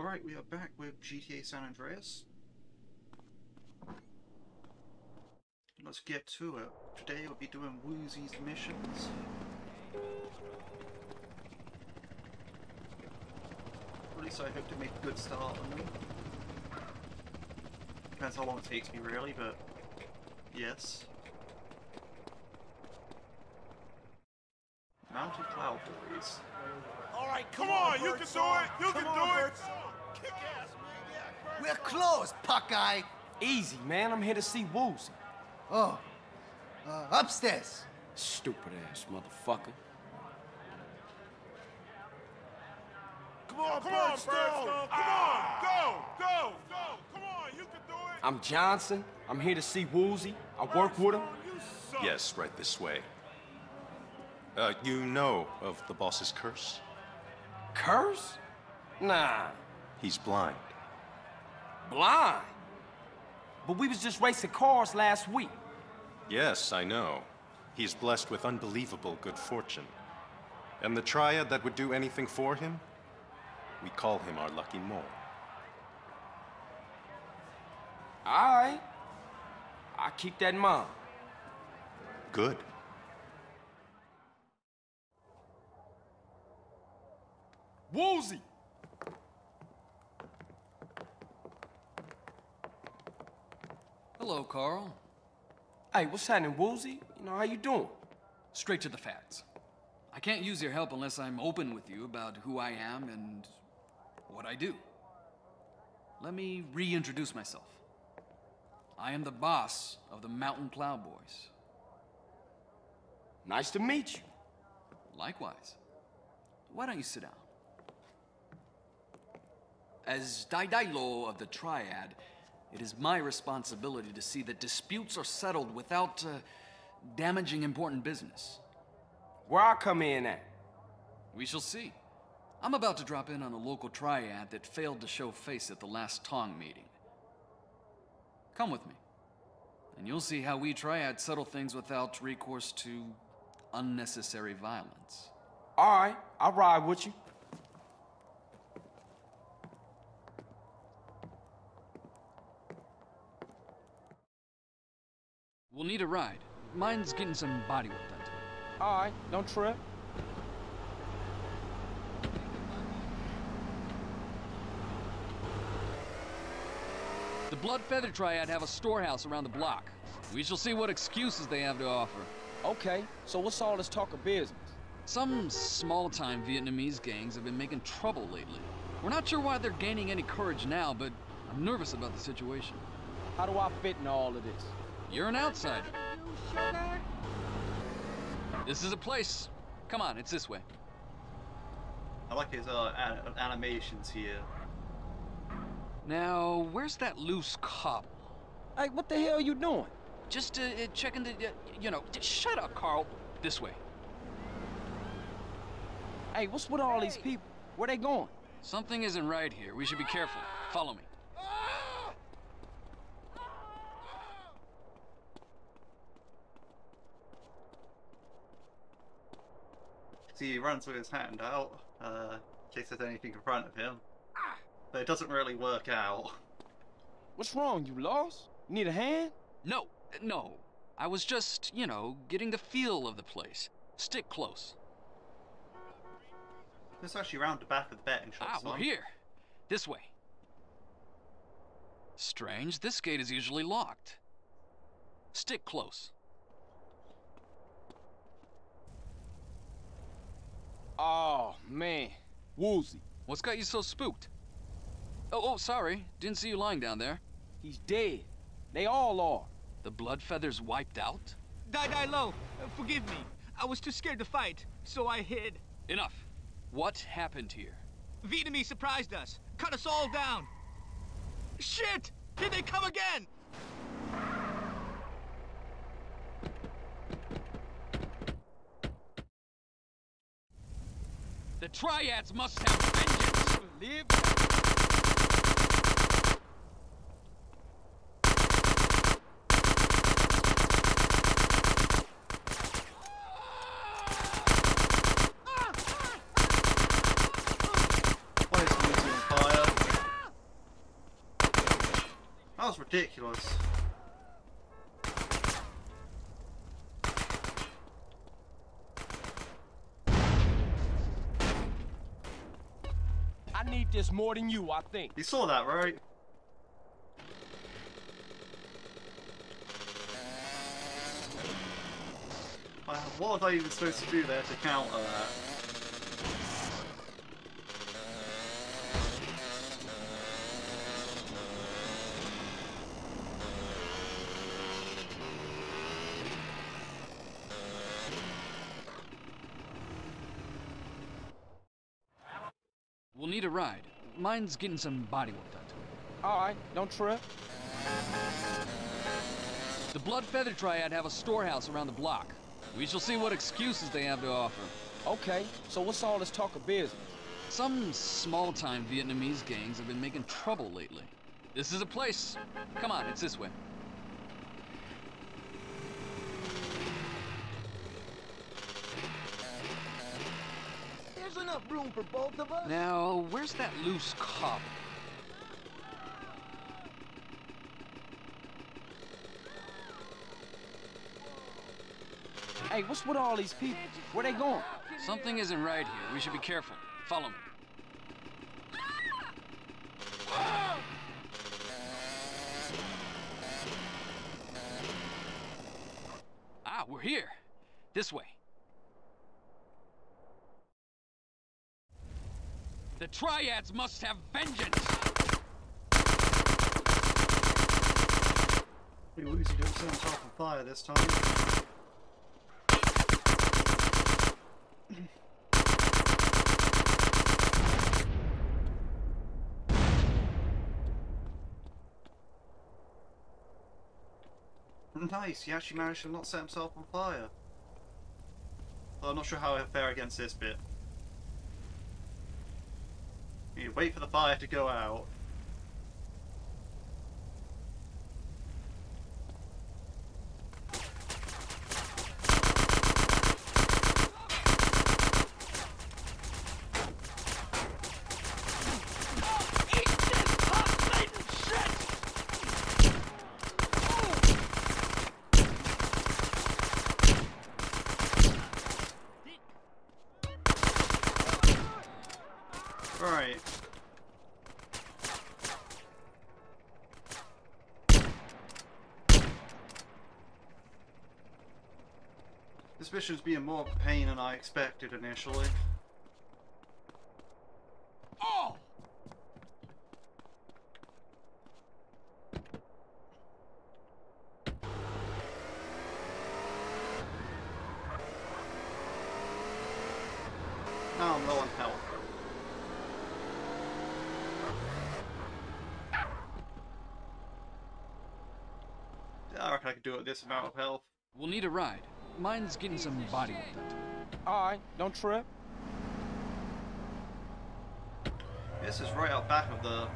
Alright, we are back with GTA San Andreas. Let's get to it. Today we'll be doing Woozy's missions. At least I hope to make a good start on them. Depends how long it takes me really, but yes. Mountain Cloud Boys. All right, come, on, you can do it. You can do it. Kick ass, man. We're closed, Puckeye. Easy, man. I'm here to see Woozy. Oh, uh, upstairs. Stupid ass motherfucker. Come on, come on, Birdstone. Come on, go, go, go. Come on, you can do it. I'm Johnson. I'm here to see Woozy. I work with him. You suck. Yes, right this way. Uh, you know of the boss's curse? Curse? Nah. He's blind. Blind. But we was just racing cars last week. Yes, I know. He's blessed with unbelievable good fortune. And the triad that would do anything for him? We call him our lucky mole. All right. I keep that in mind. Good. Woozy! Hello, Carl. Hey, what's happening, Woozy? You know, how you doing? Straight to the facts. I can't use your help unless I'm open with you about who I am and what I do. Let me reintroduce myself. I am the boss of the Mountain Cloud Boys. Nice to meet you. Likewise. Why don't you sit down? As Daidailo of the Triad, it is my responsibility to see that disputes are settled without uh, damaging important business. Where I come in at? We shall see. I'm about to drop in on a local triad that failed to show face at the last Tong meeting. Come with me, and you'll see how we triad settle things without recourse to unnecessary violence. All right, I'll ride with you. Need a ride. Mine's getting some bodywork done to it. All right, don't trip. The Blood Feather Triad have a storehouse around the block. We shall see what excuses they have to offer. Okay, so what's all this talk of business? Some small-time Vietnamese gangs have been making trouble lately. We're not sure why they're gaining any courage now, but I'm nervous about the situation. How do I fit in all of this? You're an outsider. This is a place. Come on, it's this way. I like his uh, an- animations here. Now, where's that loose cobble? Hey, what the hell are you doing? Just uh, uh, checking the, uh, you know, shut up, Carl. This way. Hey, what's with all these people? Where they going? Something isn't right here. We should be careful. Follow me. See, he runs with his hand out, uh, in case there's anything in front of him. But it doesn't really work out. What's wrong? You lost? You need a hand? No, no. I was just, you know, getting the feel of the place. Stick close. This is actually round the back of the betting shop. Ah, we're son. here. This way. Strange, this gate is usually locked. Stick close. Oh, man. Woozy. What's got you so spooked? Oh, oh, sorry. Didn't see you lying down there. He's dead. They all are. The blood feathers wiped out? Die, die low. Uh, forgive me. I was too scared to fight, so I hid. Enough. What happened here? Vietnamese surprised us, cut us all down. Shit! Here they come again! triads must have vengeance. Live. ridiculous. Need this more than you, I think. You saw that, right? What was I even supposed to do there to counter that? We'll need a ride. Mine's getting some body work done to it. All right, don't trip. The Blood Feather Triad have a storehouse around the block. We shall see what excuses they have to offer. Okay, so what's all this talk of business? Some small-time Vietnamese gangs have been making trouble lately. This is a place. Come on, it's this way. Enough room for both of us. Now, where's that loose cop? Hey, what's with all these people? Where they going? Something isn't right here. We should be careful. Follow me. Ah, we're here. This way. Triads must have vengeance! We Woozy don't set himself on fire this time. Nice, he actually managed to not set himself on fire. Well, I'm not sure how I fare against this bit. You wait for the fire to go out. Right. This mission's being more pain than I expected initially. Oh! Now I'm low on health. I reckon I could do it with this amount of health. We'll need a ride. Mine's getting some body work done it. All right, don't trip. This is right out back of the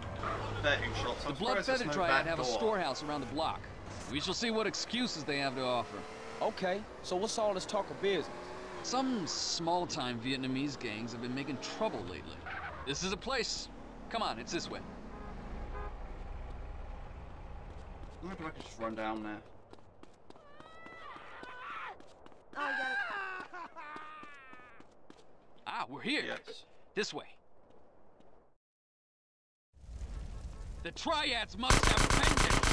betting shop. So The Blood surprised there's Feather no Triad back have a storehouse around the block. We shall see what excuses they have to offer. Okay, so what's all this talk of business? Some small-time Vietnamese gangs have been making trouble lately. This is a place. Come on, it's this way. Maybe I could just run down there. Ah, we're here. Yes. This way. The Triads must have vengeance!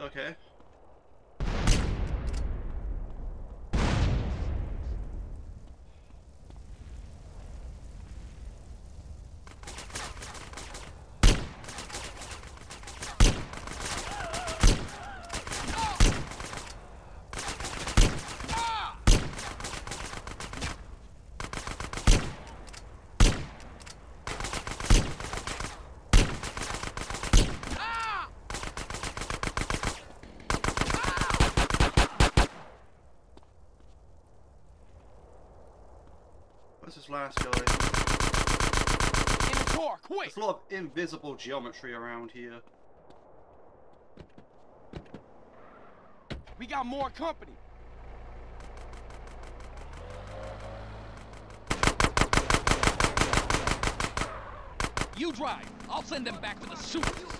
Okay. escalator. In the car, quick! There's a lot of invisible geometry around here. We got more company. You drive. I'll send them back to the sewers.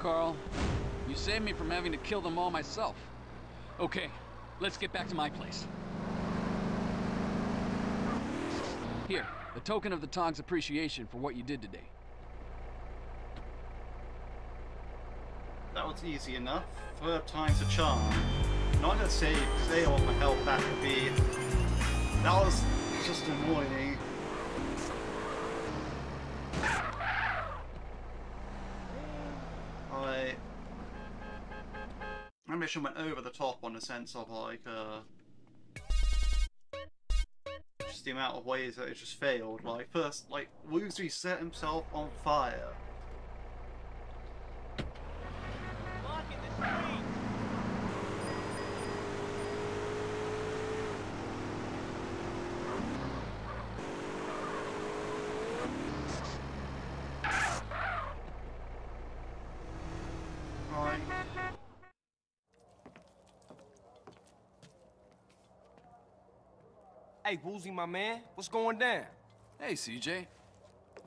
Carl. You saved me from having to kill them all myself. Okay, let's get back to my place. Here, a token of the Tong's appreciation for what you did today. That was easy enough. Third time's a charm. Not gonna say I want my health back to be. That was just annoying. Went over the top on the sense of like, uh. Just the amount of ways that it just failed. Like, first, like, Woozy set himself on fire. Hey, Woozy, my man, what's going down? Hey, CJ.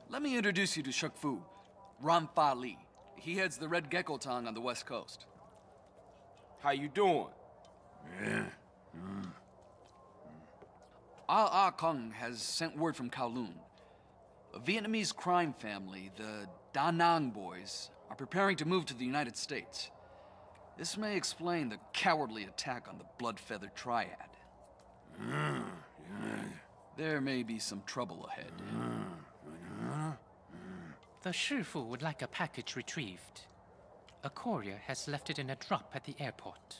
Let me introduce you to Shuk Fu, Ran Fa Li. He heads the Red Gecko Tong on the west coast. How you doing? yeah. Ah Ah Kung has sent word from Kowloon. A Vietnamese crime family, the Da Nang boys, are preparing to move to the United States. This may explain the cowardly attack on the Blood Feather Triad. There may be some trouble ahead. The Shifu would like a package retrieved. A courier has left it in a drop at the airport.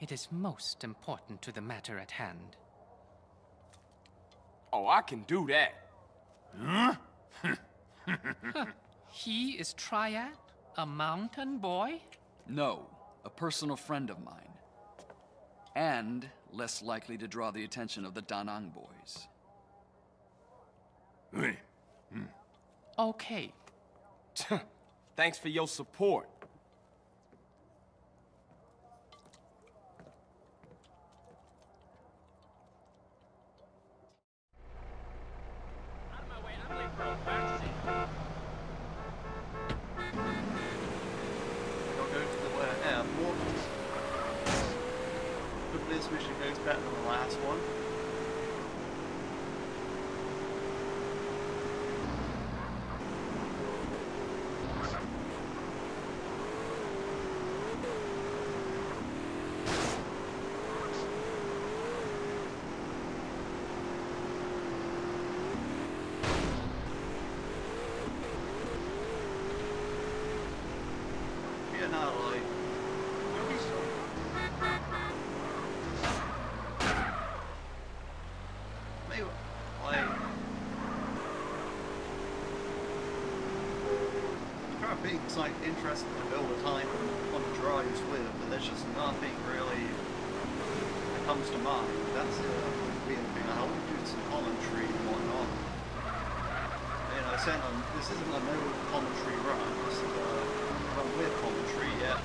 It is most important to the matter at hand. Oh, I can do that. Huh? He is Triad? A mountain boy? No, a personal friend of mine. And less likely to draw the attention of the Da Nang boys. Hmm. Okay. Thanks for your support. I'll go to the uh, airport. Hope this mission goes better than the last one. Yeah, no, like. Maybe, like. I'm trying to think, it's like interesting to build a time on the drives with, but there's just nothing really that comes to mind. That's the weird thing. I want to do some commentary and whatnot. You know, saying um, this isn't a no commentary run, this is a run with commentary, yeah.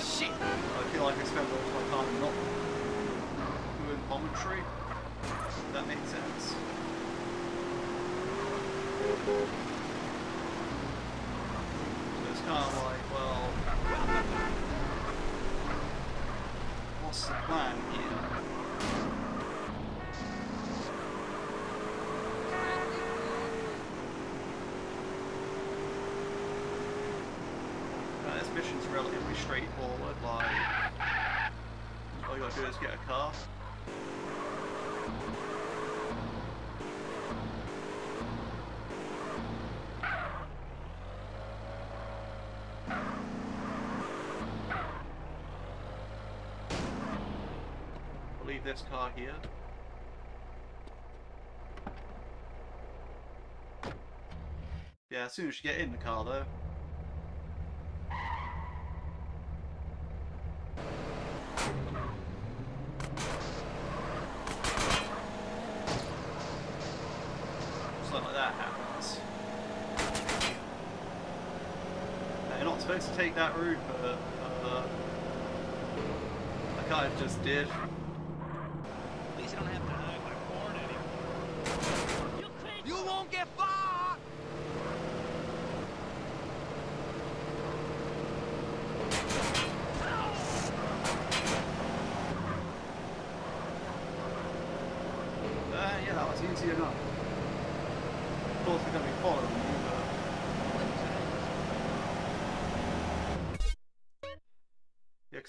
Shit! I feel like I spend all my time not doing commentary. If that makes sense. So it's kind of like, well, Uh, this mission's relatively straightforward, like, all you gotta do is get a car. This car here. Yeah, as soon as you get in the car though, something like that happens. Now, you're not supposed to take that route, but uh, I kind of just did. At least I don't have to hide my porn anymore. You won't get far! Uh, yeah, that was easy enough. Of course, they're going to be following you, but...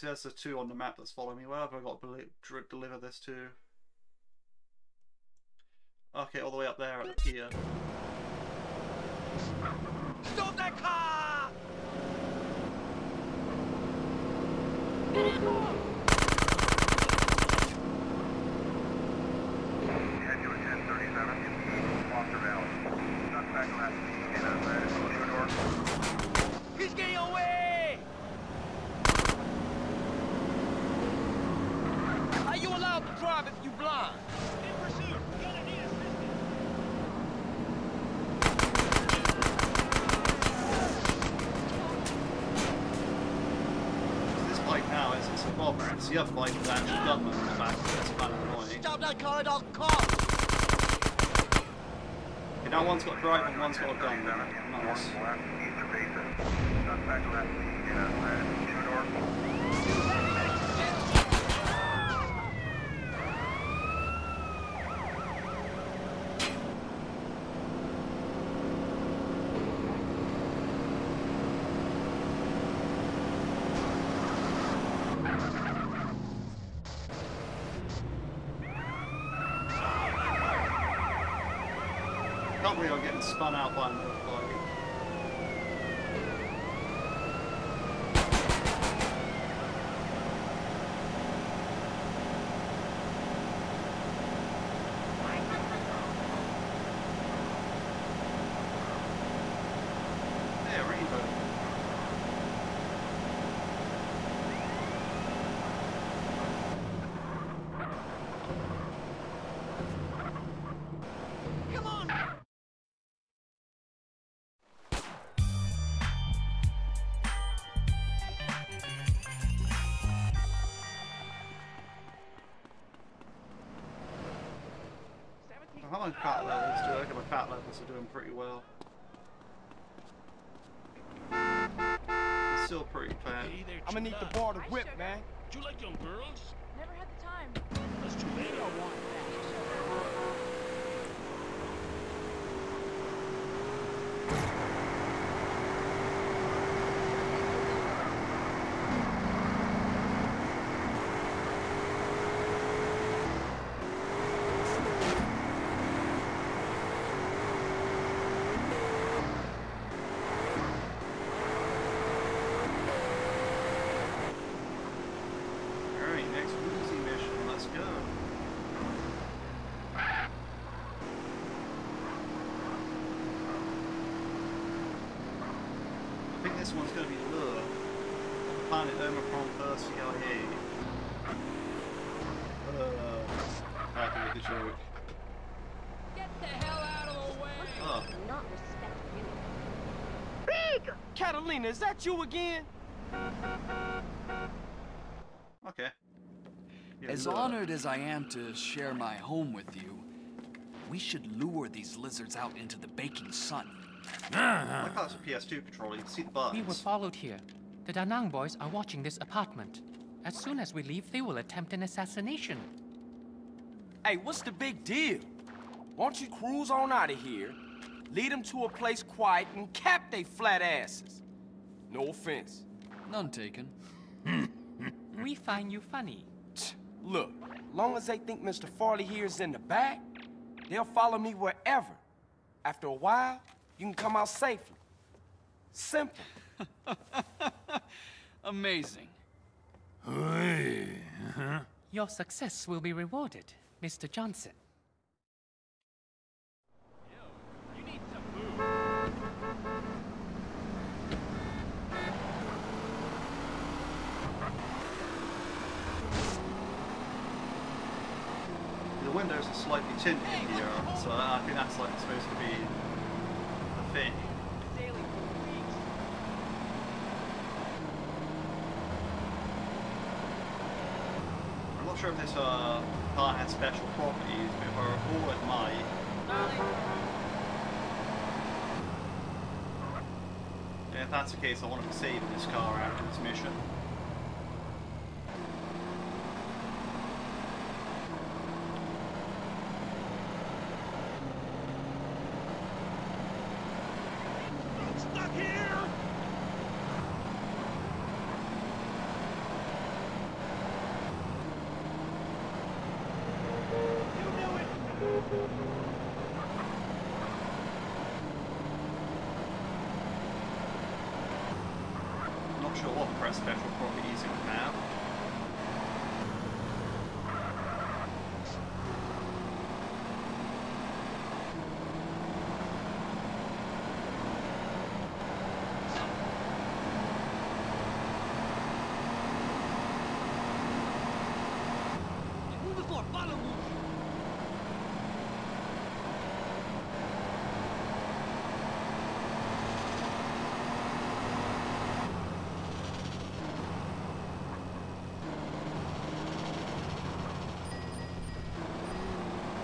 Yeah, because there's the two on the map that's following me. Where have I got to deliver this to? Okay, all the way up there at the pier. Stop that car! He's getting away! How you allowed to drive if you blind? In pursuit! Gonna need assistance! This bike now is it's a bobber. It's the other bike with the actual gunman on the back. That's kind of annoying. Stop that car at all costs! Okay, now one's got a driver and one's got a gun. Nice. Can't believe I'm getting spun out by How my pat levels do? I reckon my pat levels are doing pretty well. It's still pretty bad. Hey there, I'm gonna need Chula. to whip, man. Do you like young girls? Never had the time. That's too bad. Alright, next Woozy mission. Let's go. I think this one's going to be Lure. Planet Omicron first CIA. Uh, happy with the joke. Get the hell out of the way! Oh, Not respect you. Catalina, is that you again? okay. Yeah, As honored as I am to share my home with you, we should lure these lizards out into the baking sun. I like how it's a PS2 controller. You can see the buttons. We were followed here. The Danang boys are watching this apartment. As soon as we leave, they will attempt an assassination. Hey, what's the big deal? Why don't you cruise on out of here, lead them to a place quiet, and cap they flat asses? No offense. None taken. We find you funny. Tch, Look, long as they think Mr. Farley here is in the back, they'll follow me wherever. After a while, you can come out safely. Simple. Amazing. Uh-huh. Your success will be rewarded, Mr. Johnson. The windows are slightly tinted here, so I think that's like supposed to be sure if this uh, car has special properties, but if I recall it might. If that's the case, I want to saving this car after this mission. I'm stuck here! You knew it! Not sure what press special properties it would have. Move before, follow move.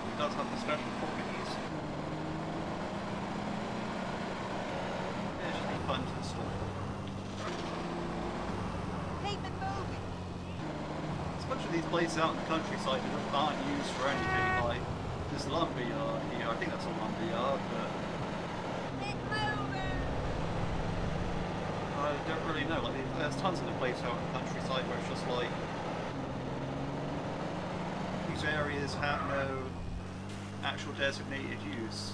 It does have the special properties. Yeah, it should be fun to install. Keep it moving. Places out in the countryside that aren't used for anything, like this lumber yard here. I think that's a lumber yard, but I don't really know. Like, there's tons of the places out in the countryside where it's just like these areas have no actual designated use.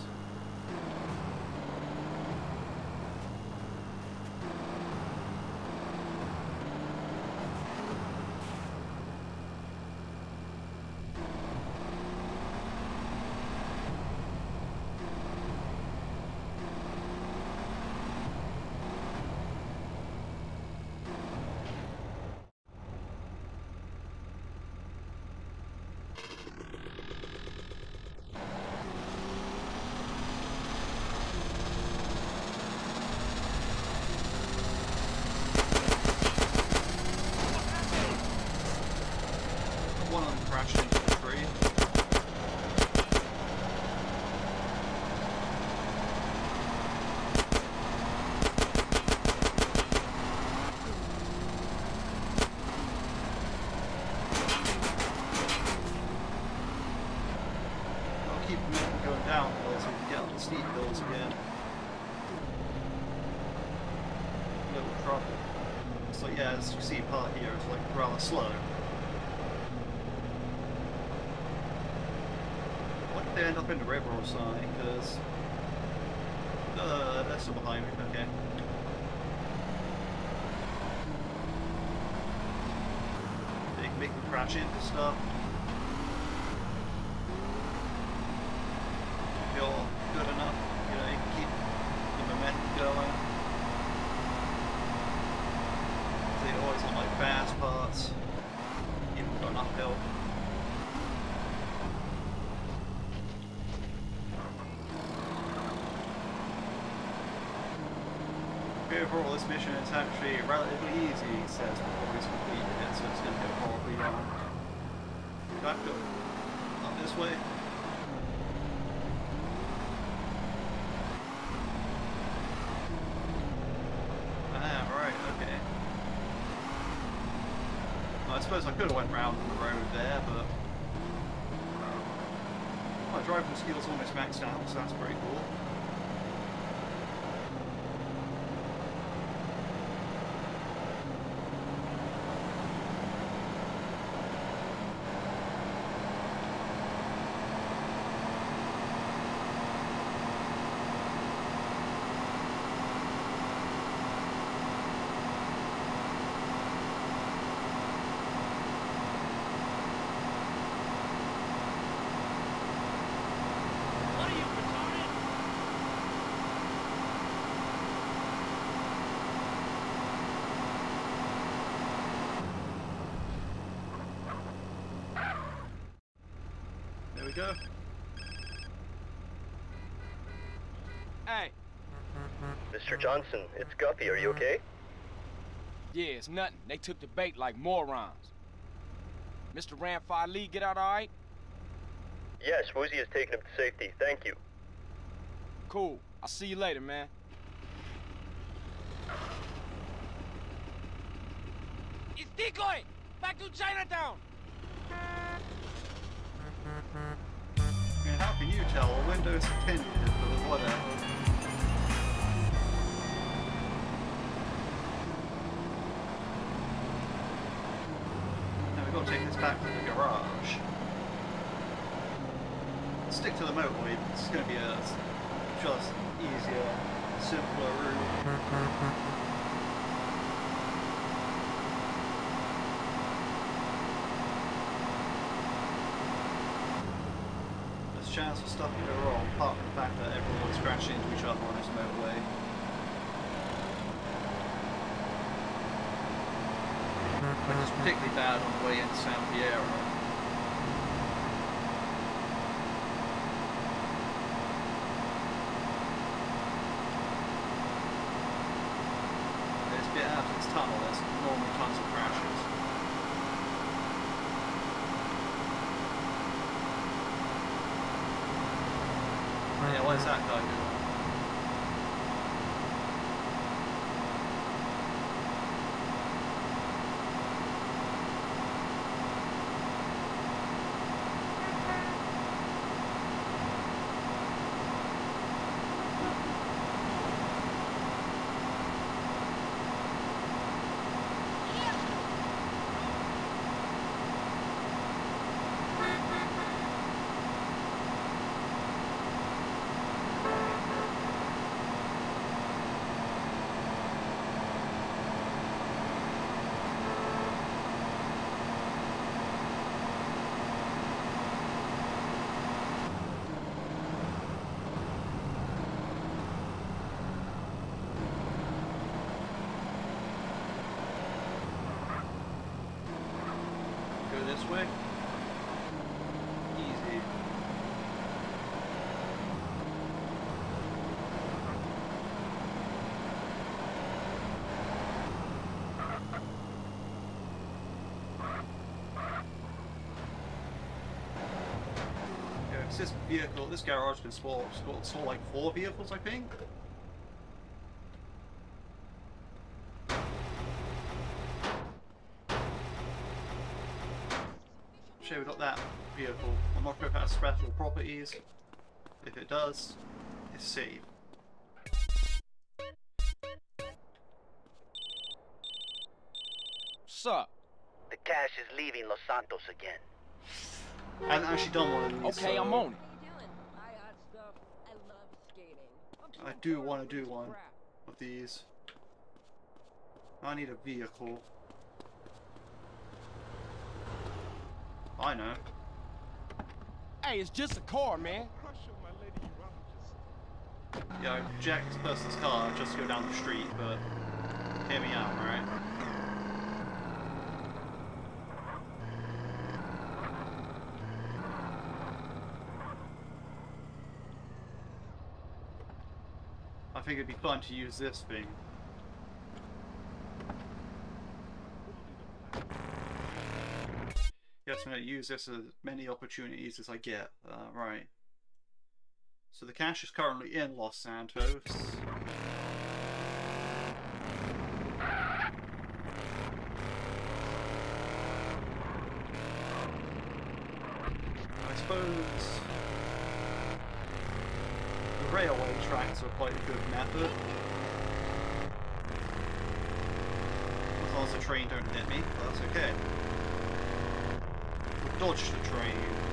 One of them crashed into the tree. I'll keep them from going down hills so we can get on the steep hills again. Little trouble. So yeah, as you see part here is like rather slow. What if they end up in the river or something? Because uh, that's still behind me. Okay. They can make them crash into stuff. Feel good enough. You know, you can keep the momentum going. They always on like fast parts, even going uphill. Overall, this mission is actually relatively easy, he says, before he's completed it, so it's going to go horribly wrong. I have to up this way? Ah, right, okay. Well, I suppose I could have went round the road there, but... My driving skills almost maxed out, so that's pretty cool. Go. Hey, Mr. Johnson, it's Guppy. Are you okay? yeah, it's nothing. They took the bait like morons. Mr. Ran Fa Li get out all right? Yes, Woozy has taken him to safety. Thank you. Cool. I'll see you later, man. It's decoy! Back to Chinatown! How can you tell? A tinted. Now we've got to take this back to the garage. Stick to the motorway, it's going to be a just easier, simpler route. Chance for stuff to go apart from the fact that everyone's crashing into each other on this motorway. Which is particularly bad on the way into San Fierro. This bit out of this tunnel, there's normally tons of crashes. Is that guy doing? Go this way. Easy. Yeah, 'cause this vehicle, this garage can store, store, store like four vehicles, I think. Sure, we got that vehicle. I'm not sure if it has special properties. If it does, it's safe. What's up? The cash is leaving Los Santos again. I haven't actually done one of these. Okay, I'm on it. Hi, hot stuff. I love skating. I'm I do want to do one of these. I need a vehicle. I know. Hey, it's just a car, man. Jacked this person's car just to go down the street, but hear me out, alright? I think it'd be fun to use this thing. Yes, I'm going to use this as many opportunities as I get. Uh, right. So the cache is currently in Los Santos. I suppose the railway tracks are quite a good method. As long as the train don't hit me, that's okay. We'll dodge the train.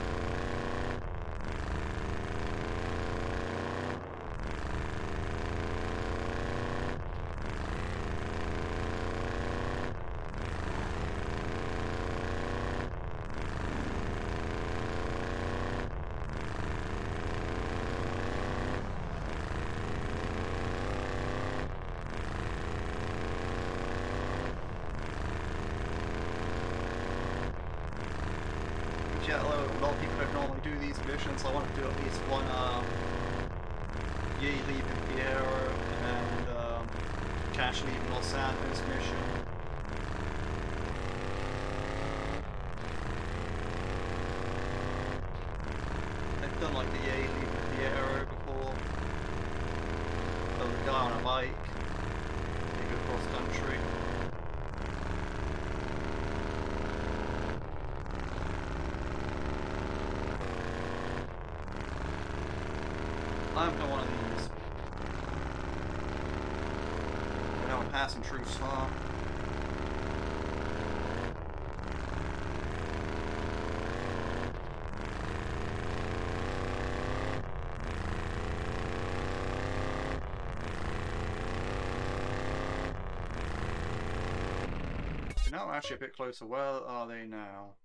so I want to do at least one um, Yee leave in Fierro and um, Cash leave Los Santos mission. I've done like the Yee I haven't done one of these. But now I'm passing Truth's Farm. They're now actually a bit closer. Where are they now?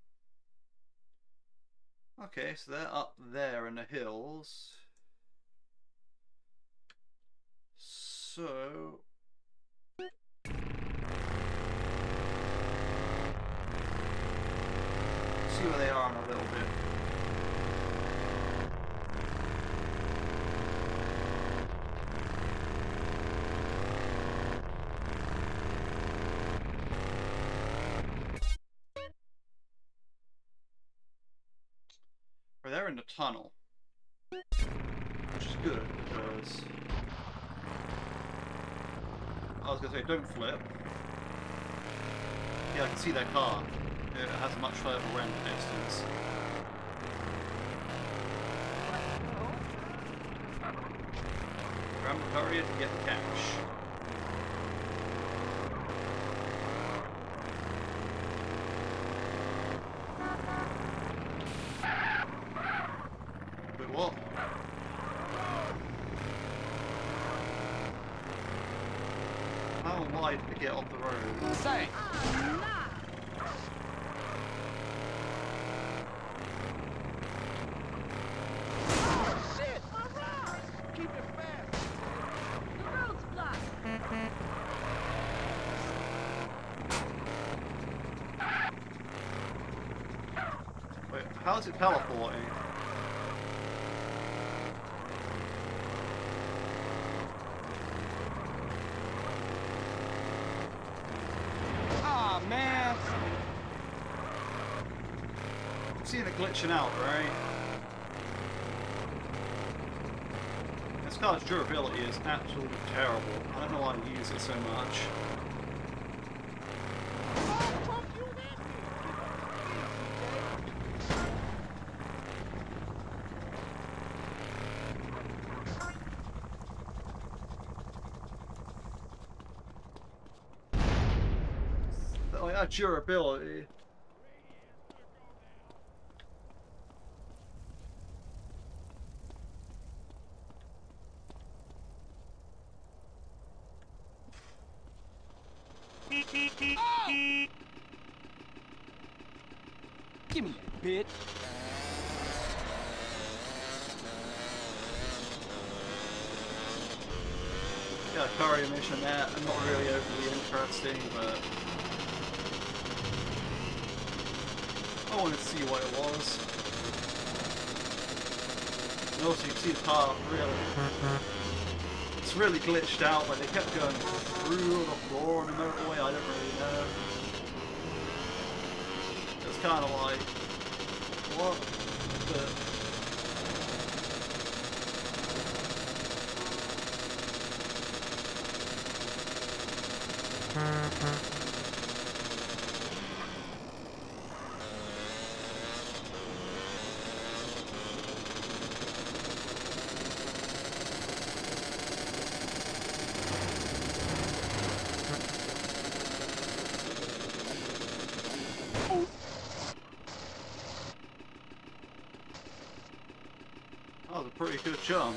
Okay, so they're up there in the hills. So... See where they are in a little bit. Or they're in the tunnel. Which is good because I was gonna say don't flip. Yeah, I can see their car. It has a much further render distance. The courier to get the cash. Wait, what? How wide to get off the road? Say, Shit, my ride! Keep it fast. The road's blocked. Wait, how's it teleporting? ah man, I'm seeing it glitching out, right? This car's durability is absolutely terrible. I don't know why I use it so much. Oh, yeah, durability. give me that bitch. Got a courier mission there. I'm not really overly interesting, but I wanted to see what it was. And also you can see the car really it's really glitched out, but they kept going through the floor on the motorway, I don't really know. It's kinda like what the That was a pretty good jump.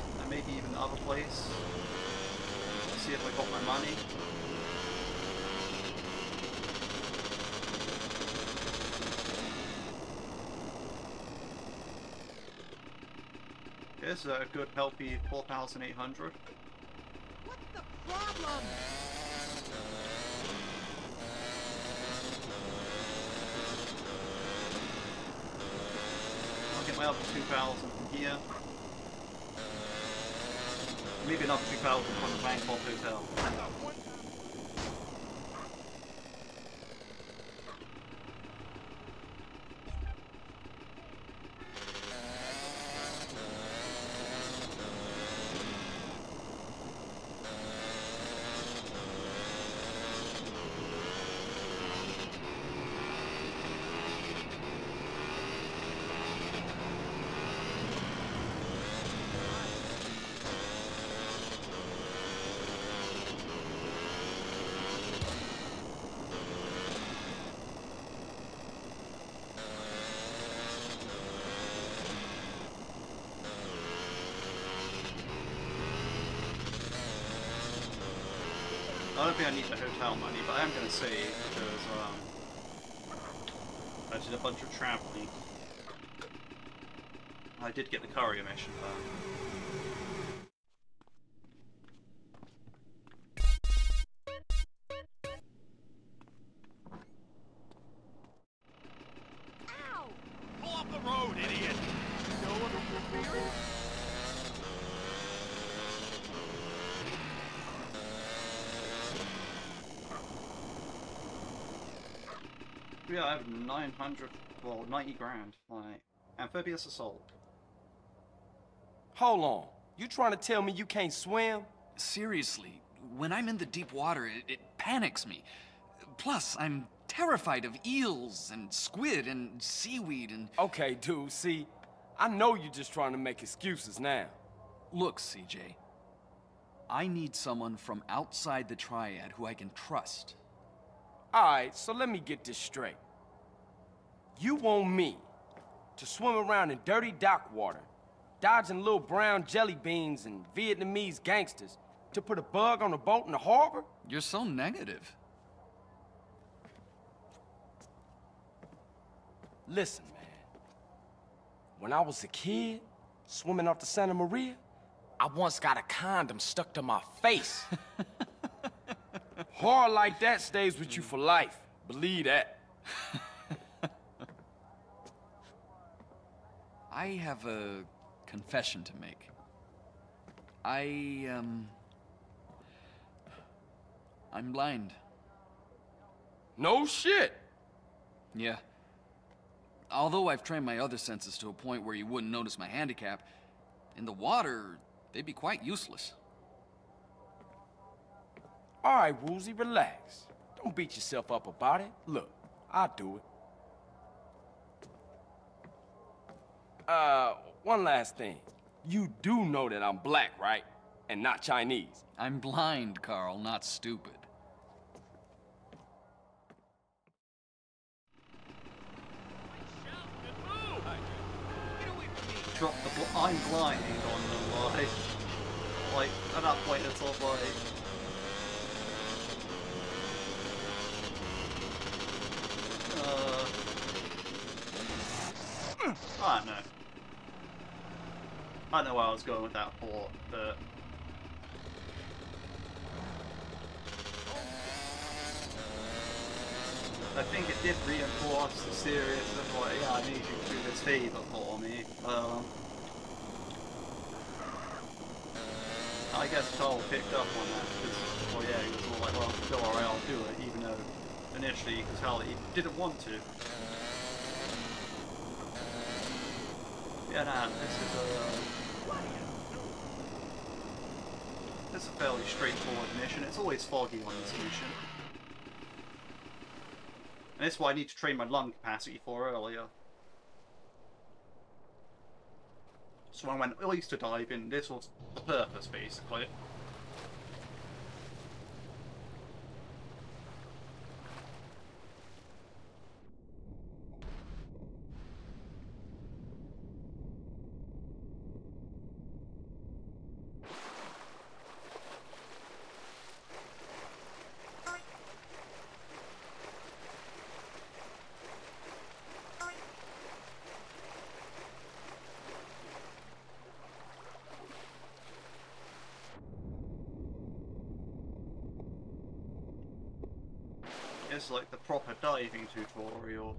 Other place. See if I got my money. This is a good healthy 4,800. What's the problem? I'll get my other 2,000 from here. Maybe another 2,000 from the Bangkok Hotel. I I need the hotel money, but I am going to see because um, I did a bunch of traveling. I did get the courier mission done. 900, well, 90 grand. Like, amphibious assault. Hold on. You trying to tell me you can't swim? Seriously, when I'm in the deep water, it, it panics me. Plus, I'm terrified of eels and squid and seaweed and. Okay, dude, see, I know you're just trying to make excuses now. Look, CJ. I need someone from outside the triad who I can trust. Alright, so let me get this straight. You want me to swim around in dirty dock water, dodging little brown jelly beans and Vietnamese gangsters to put a bug on a boat in the harbor? You're so negative. Listen, man. When I was a kid, swimming off the Santa Maria, I once got a condom stuck to my face. Horror like that stays with you for life. Believe that. I have a confession to make. I, um. I'm blind. No shit. Yeah. Although I've trained my other senses to a point where you wouldn't notice my handicap, in the water, they'd be quite useless. All right, Woozy, relax. Don't beat yourself up about it. Look, I'll do it. Uh, one last thing. You do know that I'm black, right? And not Chinese. I'm blind, Carl, not stupid. Drop the bl I'm blinding on them, like, like, at that point it's all like, uh, I don't know. I don't know where I was going with that thought, but I think it did reinforce the seriousness of like, yeah, I need you to do this favour for me. Um, I guess Carl picked up on that because, well, yeah, he was all like, well, go alright, I'll do it, even though initially you could tell that he didn't want to. Yeah, nah, this is a, uh, is a fairly straightforward mission. It's always foggy on this mission. And that's what I need to train my lung capacity for earlier. So I went oyster diving, this was the purpose, basically. Like the proper diving tutorial.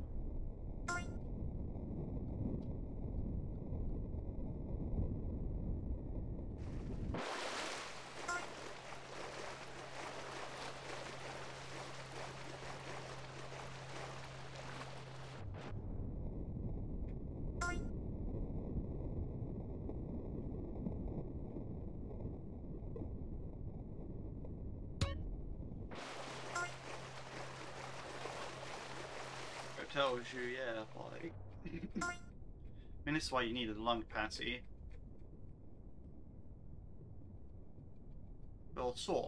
It tells you, yeah, like. I mean, this is why you need a lung capacity. Well, sort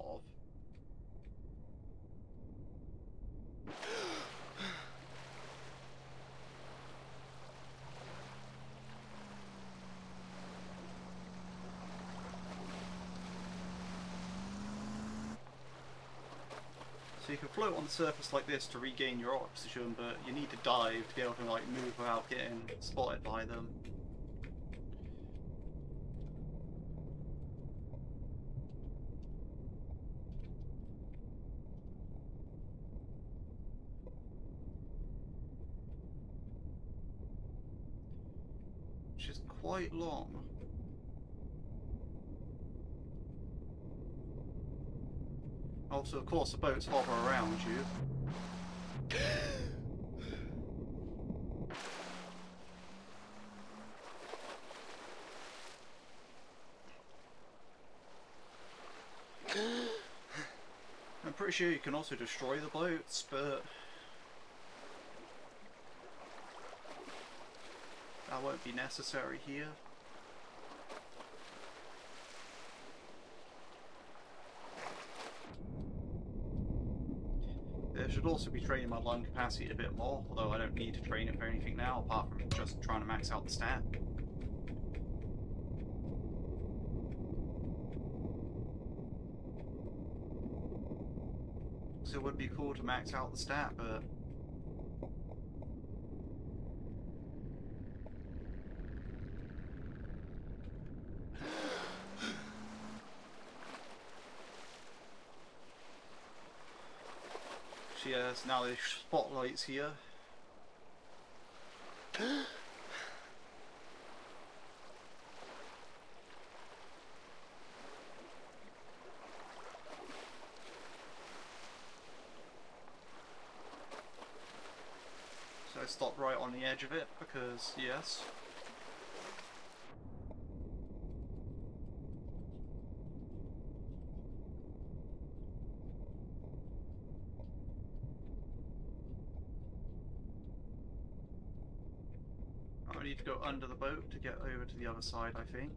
float on the surface like this to regain your oxygen, but you need to dive to be able to like move without getting spotted by them. Which is quite long. Also, of course, the boats hover around you. I'm pretty sure you can also destroy the boats, but that won't be necessary here. Should also be training my lung capacity a bit more, although I don't need to train it for anything now apart from just trying to max out the stat. So it would be cool to max out the stat, but She has now the spotlights here. So I stopped right on the edge of it because yes. Under the boat to get over to the other side, I think.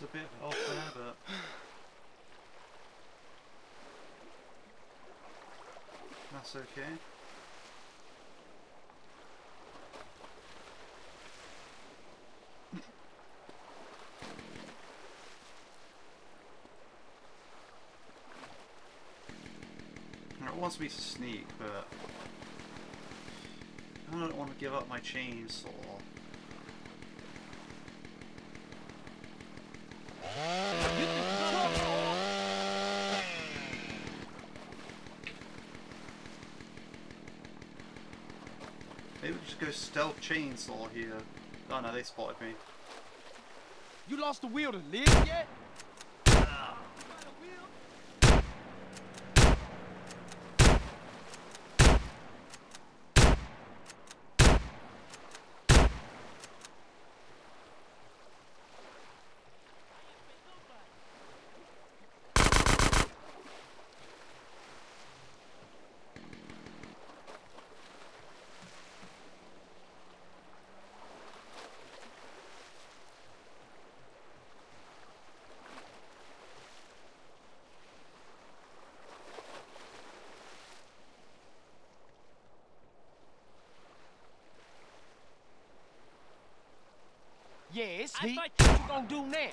It's a bit off there, but that's okay. It wants me to sneak, but I don't want to give up my chainsaw. Go stealth chainsaw here. Oh no, they spotted me. You lost the wheel to live yet? I thought you gonna do now?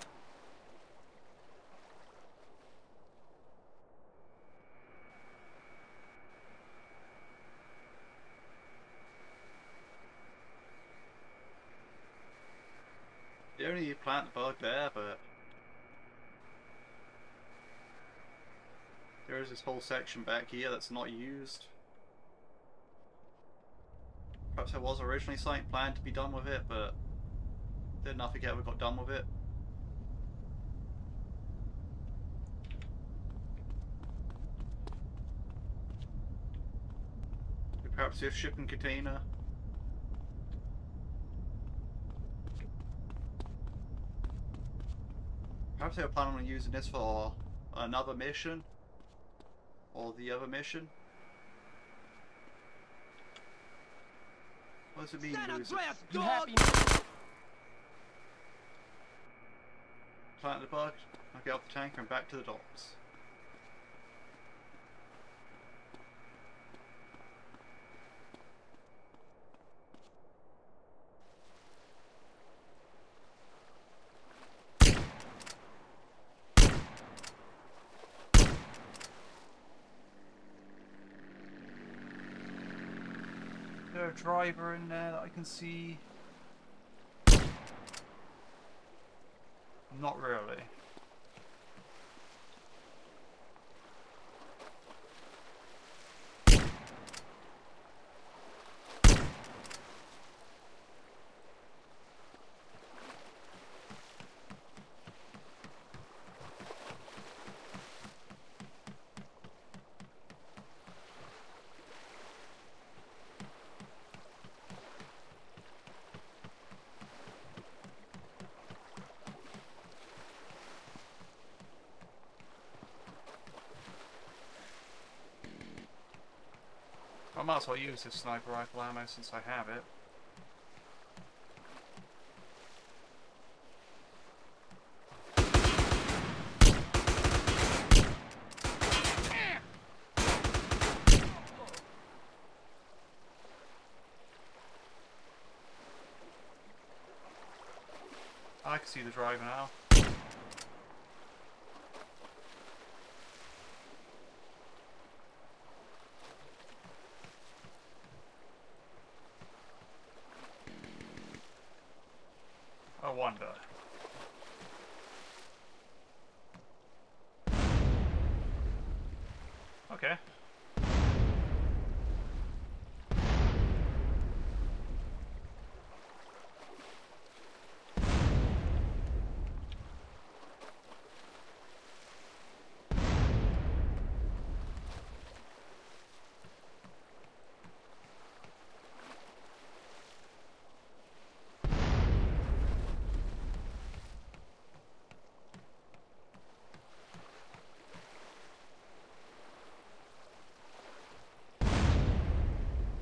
You only plant the bug there, but there is this whole section back here that's not used. Perhaps it was originally something planned to be done with it, but did nothing ever got done with it. Perhaps this shipping container. Perhaps they were planning on using this for another mission. Or the other mission. What does it mean Stand up, lose it? You happy? Plant the bug, get off the tanker and back to the docks. Is there a driver in there that I can see? Not really. Might as well use this sniper rifle ammo since I have it. I can see the driver now. I wonder. Okay.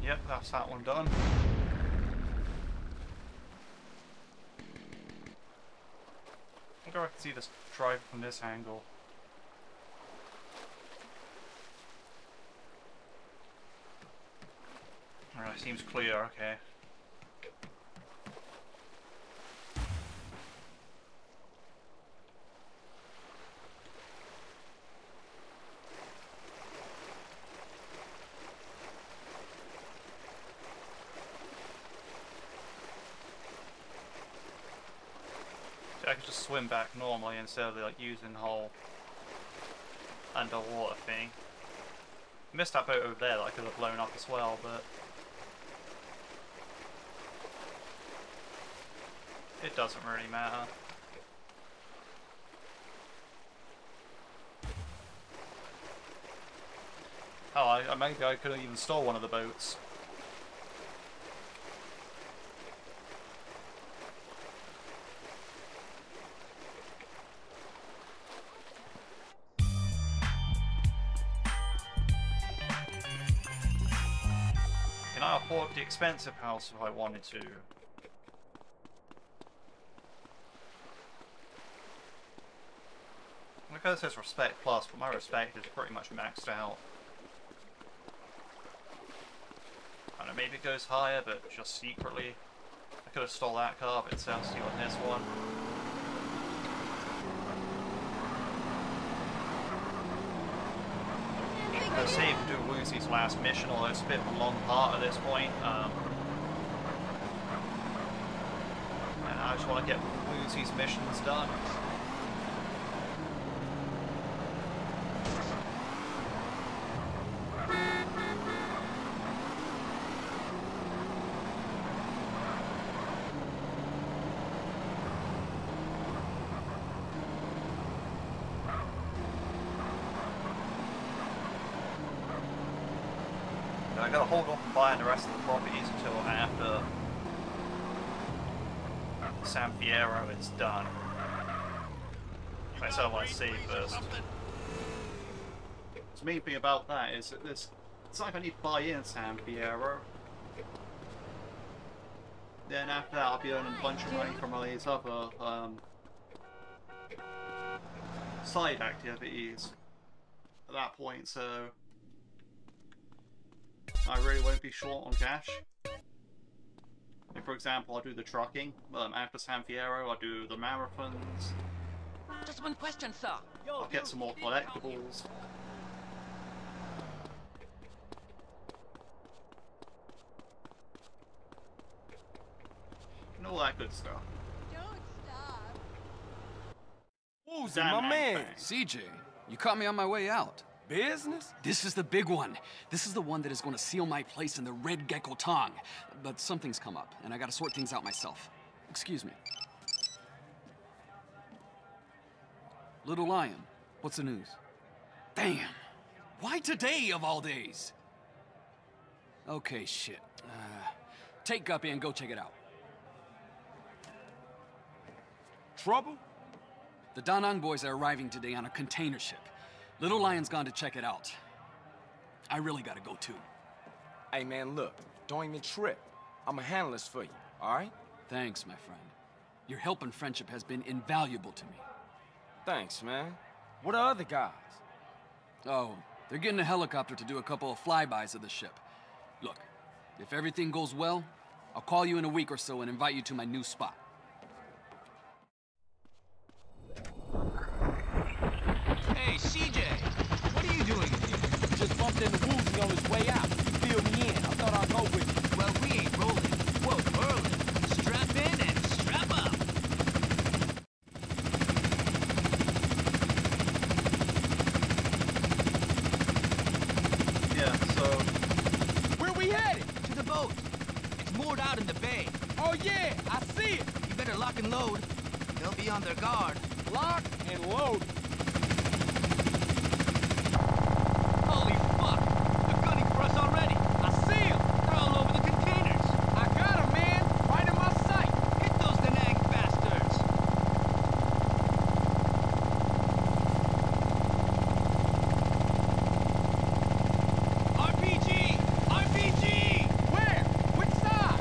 Yep, that's that one done. I I can see this drive from this angle. Alright, seems clear, okay. Swim back normally instead of like using the whole underwater thing. Missed that boat over there that I could have blown up as well, but it doesn't really matter. Oh, I, maybe I could have even stole one of the boats. Afford the expensive house if I wanted to? Because it says respect plus, but my respect is pretty much maxed out. I don't know, maybe it goes higher, but just secretly. I could have stole that car, but instead I'll steal this one. Let's see do Woozy's last mission, although it's a bit of a long part at this point. Um, and I just want to get Woozy's missions done. Gotta hold off buying the rest of the properties until after San Fierro is done. What I want to see first. The main thing about that is that this it's like I need to buy in San Fierro. Then after that I'll be earning a bunch of money from all these other um, side activities at that point, so I really won't be short on cash. Like for example, I'll do the trucking. Um, after San Fierro, I'll do the marathons. Just one question, sir. I'll get some more collectibles. And all that good stuff. Woozy, Damn my man. bang. CJ, you caught me on my way out. Business? This is the big one. This is the one that is going to seal my place in the Red Gecko Tong. But something's come up, and I gotta sort things out myself. Excuse me. Little Lion, what's the news? Damn! Why today of all days? Okay, shit. Uh, take Guppy and go check it out. Trouble? The Da Nang boys are arriving today on a container ship. Little Lion's gone to check it out. I really gotta go too. Hey, man, look. Don't even trip. I'm a handle this for you, all right? Thanks, my friend. Your help and friendship has been invaluable to me. Thanks, man. What are other guys? Oh, they're getting a helicopter to do a couple of flybys of the ship. Look, if everything goes well, I'll call you in a week or so and invite you to my new spot. Hey, CJ, what are you doing here? Just bumped into Woozy on his way out. He filled me in. I thought I'd go with you. Well, we ain't rolling. Whoa, whirling. Strap in and strap up. Yeah, so Where we headed? To the boat. It's moored out in the bay. Oh, yeah, I see it. You better lock and load. They'll be on their guard. Lock and load. Holy fuck! They're gunning for us already. I see him. They're all over the containers. I got him, man. Right in my sight. Hit those Da Nang bastards. RPG! RPG! Where? Which side?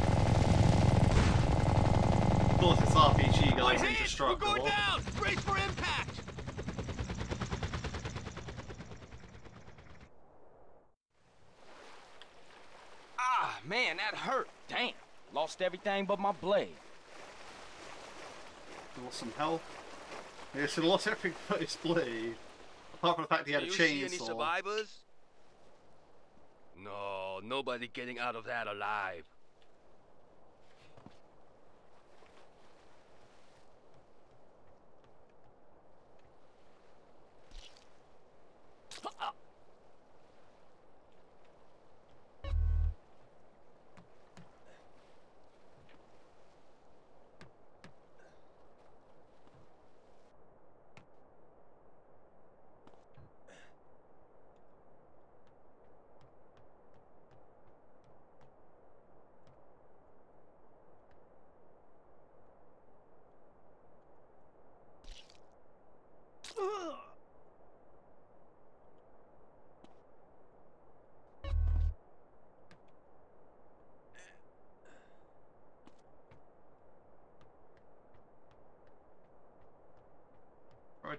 of course this RPG One guy's hit! We're indestructible. going down! Brace for impact! Ah, man, that hurt. Damn. Lost everything but my blade. Lost some health. Yeah, so lost everything but his blade. Apart from the fact he had a Do you see any survivors? No, nobody getting out of that alive.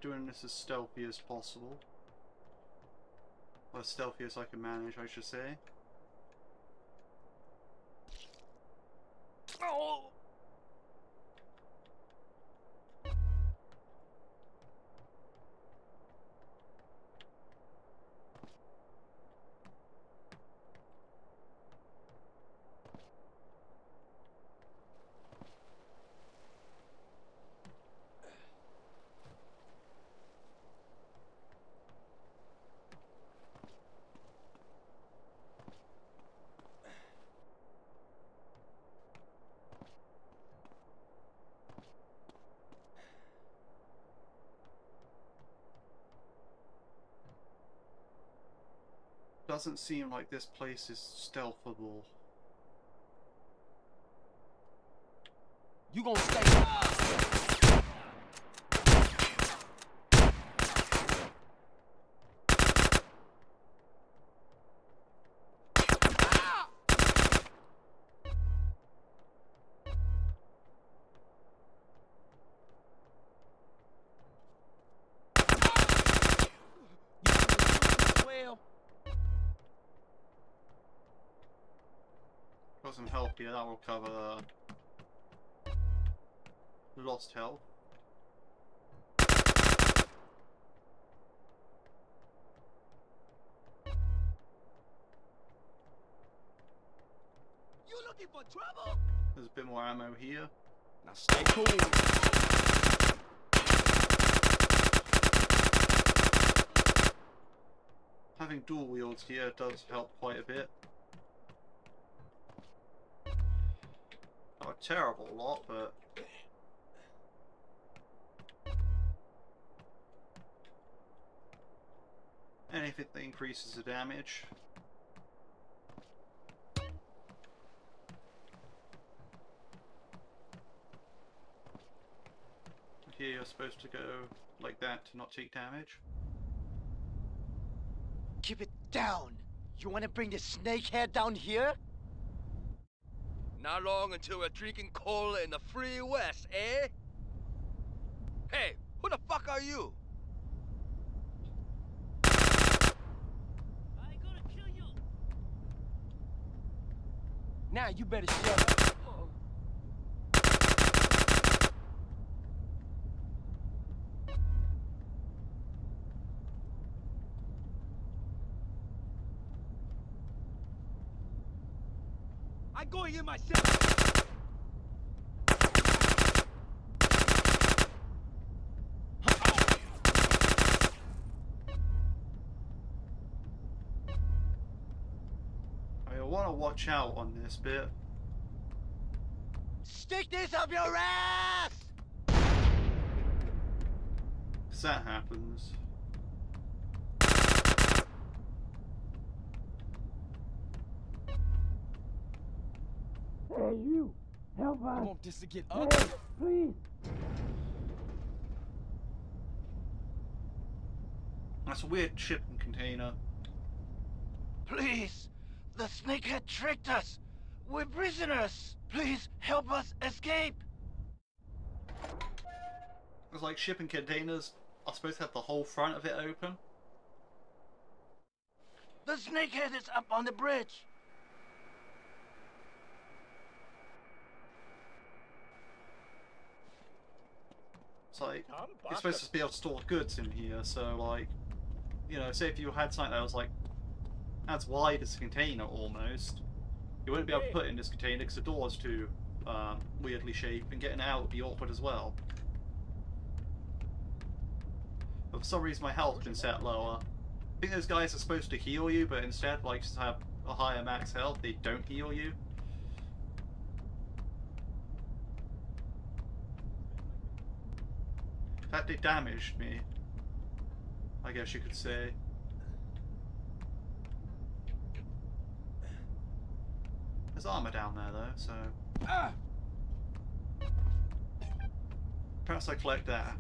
Doing this as stealthy as possible. Or as stealthy as I can manage, I should say. Doesn't seem like this place is stealthable. You gonna stay. Well, Got some health here, that will cover lost health. You looking for trouble? There's a bit more ammo here. now stay cool. Having dual wields here does help quite a bit. Terrible lot, but anything that increases the damage. Here you're supposed to go like that to not take damage. Keep it down. You want to bring the snake snakehead down here? Not long until we're drinking cola in the free west, eh? Hey, who the fuck are you? I gonna kill you. Now you better shut up. I go here myself. I want to watch out on this bit. Stick this up your ass! Because that happens. Hey, you. Help us. You want this to get ugly? please. That's a weird shipping container. Please! The snakehead tricked us! We're prisoners! Please help us escape! It's like shipping containers are supposed to have the whole front of it open. The snakehead is up on the bridge! It's like you're supposed to be able to store goods in here, so like, you know, say if you had something that was like as wide as a container almost, you wouldn't be able to put it in this container because the door's too um, weirdly shaped, and getting out would be awkward as well. But for some reason, my health's been set lower. I think those guys are supposed to heal you, but instead, like, just have a higher max health, they don't heal you. That they damaged me. I guess you could say. There's armor down there though, so Ah! perhaps I collect that.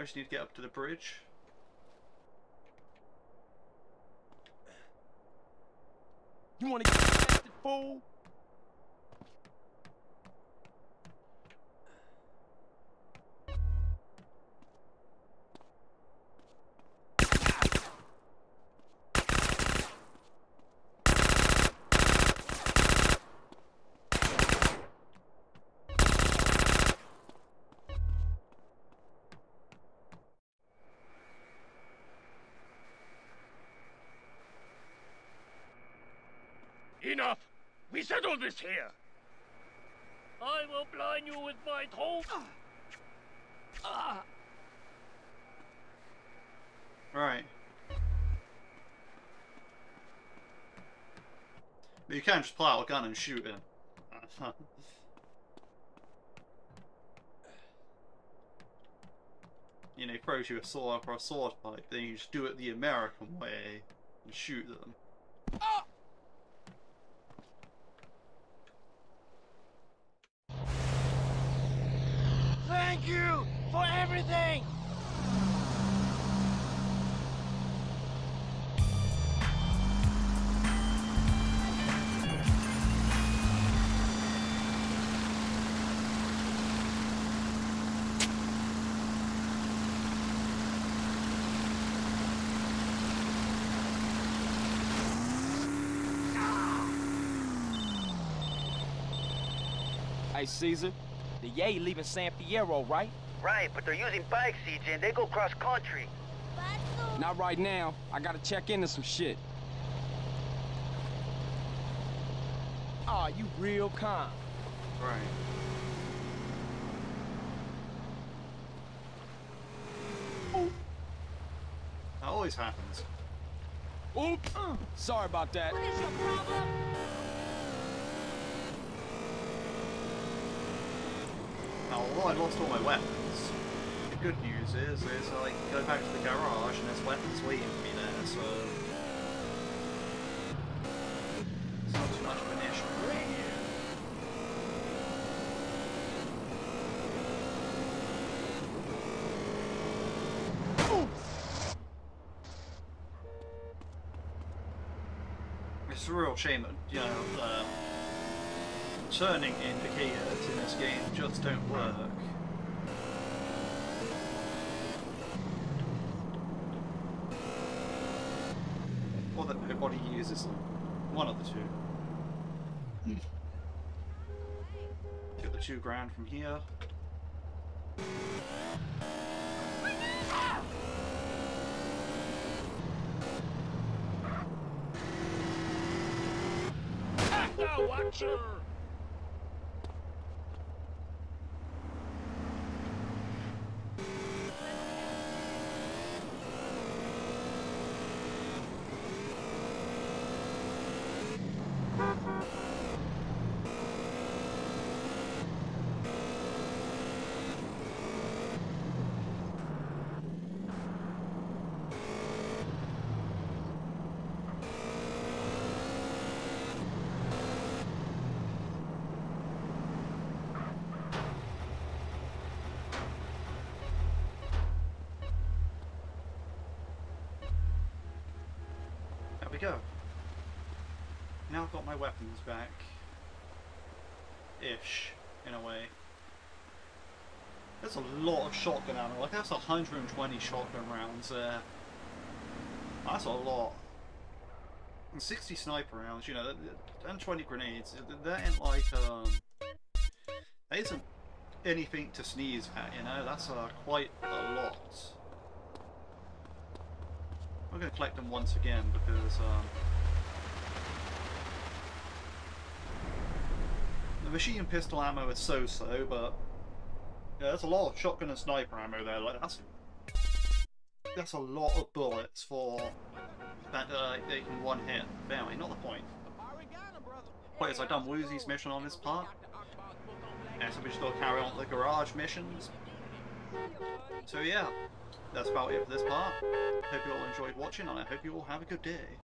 I just need to get up to the bridge. You wanna get blasted, fool? Enough! Here! I will blind you with my tongue. Right. But you can't just out a gun and shoot him. you know, throws you a sword or a sword pipe, then you just do it the American way and shoot them. Hey, Cesar, the Yay leaving San Fierro, right? Right, but they're using bikes, CJ, and they go cross country. Not right now. I gotta check into some shit. Aw, you real calm. Right. That always happens. Oops. Sorry about that. What is your problem? Now, although I lost all my weapons, the good news is, is I go back to the garage and there's weapons waiting for me there, so... It's not too much of an issue. It's a real shame that, you know, um, turning indicators in this game just don't work. Nobody uses them. One of the two. Get the two grand from here. Now watch your... There we go. Now I've got my weapons back. Ish, in a way. That's a lot of shotgun ammo. Like, that's 120 shotgun rounds there. That's a lot. And 60 sniper rounds, you know, and 20 grenades. that- That ain't like, um... That isn't anything to sneeze at, you know? That's uh, quite a lot. I'm going to collect them once again because um, the machine pistol ammo is so-so, but yeah, there's a lot of shotgun and sniper ammo there. Like that's that's a lot of bullets for that uh, they can one hit. But anyway, not the point. Point is, I've done Woozy's mission on this part. And so we just got to carry on the garage missions. So yeah, that's about it for this part. Hope you all enjoyed watching, and I hope you all have a good day.